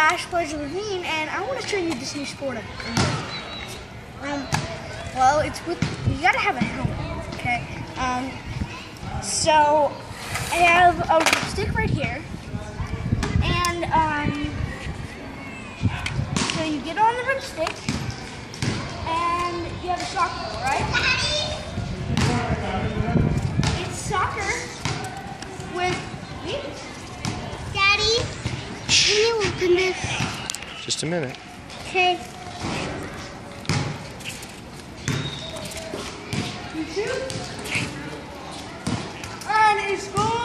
Ash Pleasure Ravine, and I want to show you this new sport. Um, well, it's with you gotta have a helmet, okay? Um, so I have a stick right here, and um, so you get on the Ripstik, and you have a soccer ball, right? It's soccer with Daddy, can you open this? Just a minute. Okay. You shoot, and it's goal.